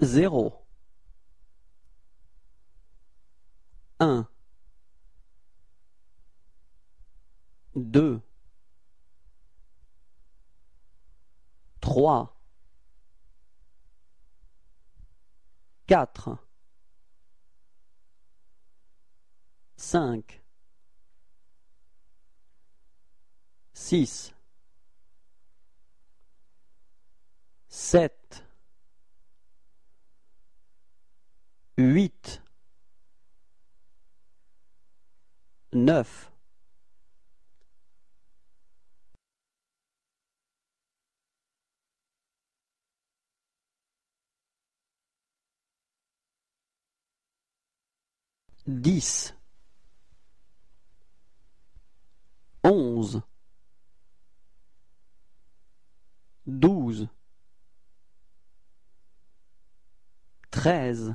zéro, un, deux, trois, quatre, cinq, six, sept, huit, neuf, dix, onze, douze, treize,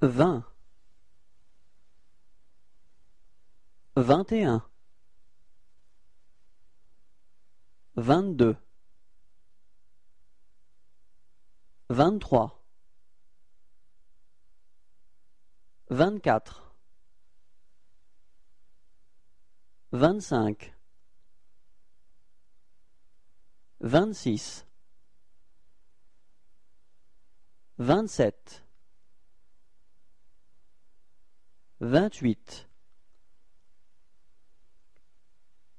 vingt, vingt et un, vingt-deux, vingt-trois, vingt-quatre, vingt-cinq, vingt-six, vingt-sept, vingt-huit,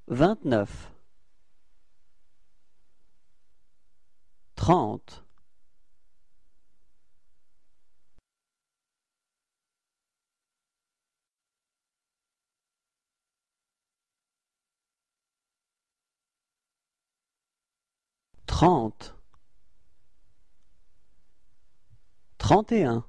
vingt-neuf, trente, trente, trente et un,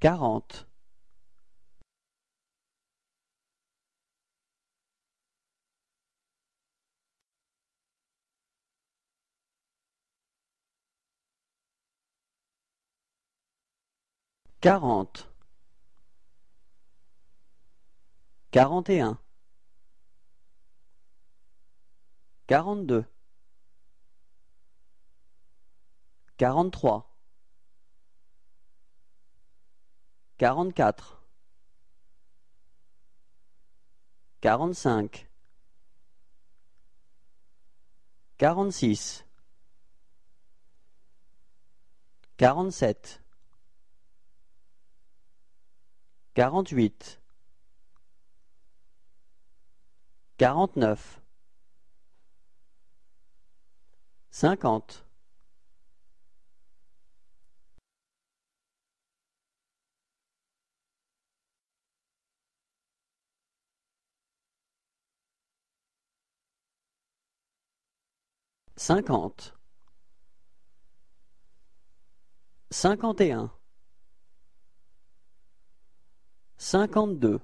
quarante, quarante, quarante et un, quarante-deux, quarante-trois, quarante-quatre, quarante-cinq, quarante-six, quarante-sept, quarante-huit, quarante-neuf, cinquante, cinquante, cinquante et un, cinquante-deux,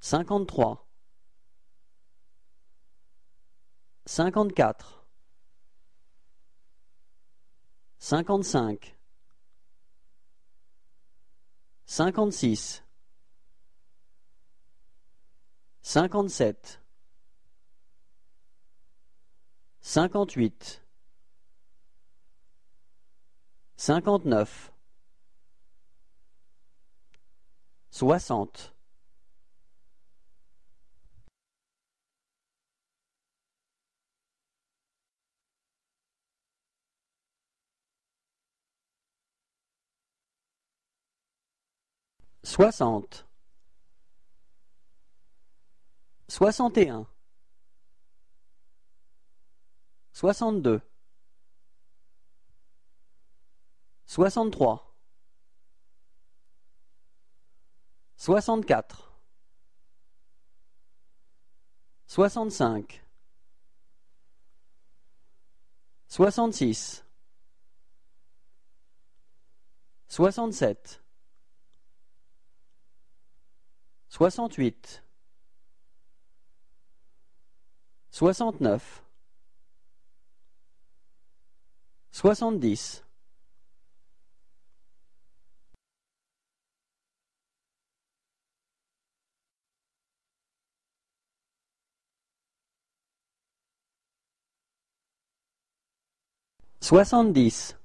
cinquante-trois, cinquante-quatre, cinquante-cinq, cinquante-six, cinquante-sept, cinquante-huit, cinquante-neuf, soixante, soixante, soixante et un, soixante-deux, soixante-trois, soixante-quatre, soixante-cinq, soixante-six, soixante-sept, soixante-huit, soixante-neuf, soixante-dix, soixante-dix,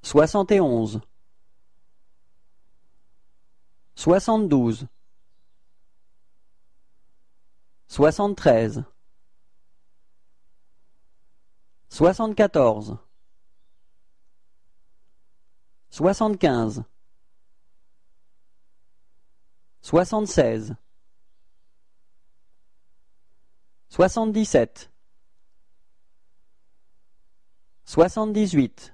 soixante et onze, soixante-douze, soixante-treize, soixante-quatorze, soixante-quinze, soixante-seize, soixante-dix-sept, soixante-dix-huit,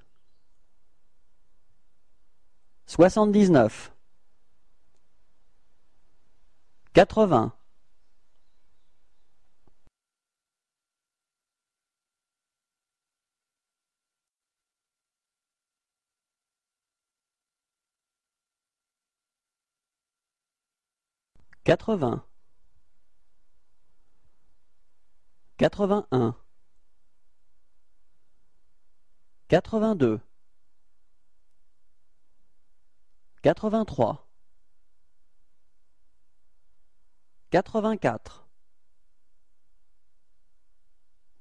soixante-dix-neuf, quatre-vingts, quatre-vingts, quatre-vingt-un, quatre-vingt-deux, quatre-vingt-trois, quatre-vingt-quatre,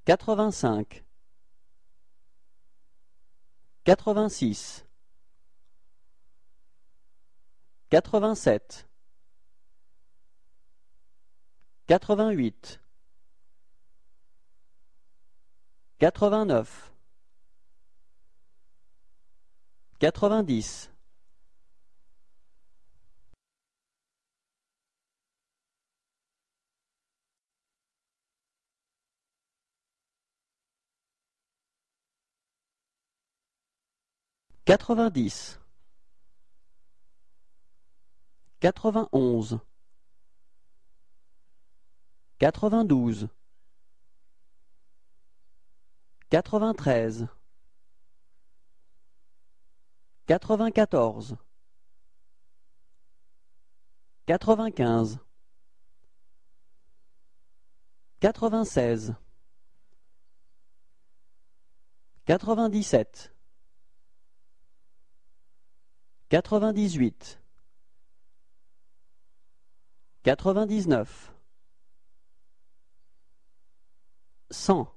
quatre-vingt-cinq, quatre-vingt-six, quatre-vingt-sept, quatre-vingt-huit, quatre-vingt-neuf, quatre-vingt-dix, quatre-vingt-dix, quatre-vingt-onze, quatre-vingt-douze, quatre-vingt-treize, quatre-vingt-quatorze, quatre-vingt-quinze, quatre-vingt-seize, quatre-vingt-dix-sept, quatre-vingt-dix-huit, quatre-vingt-dix-neuf, cent,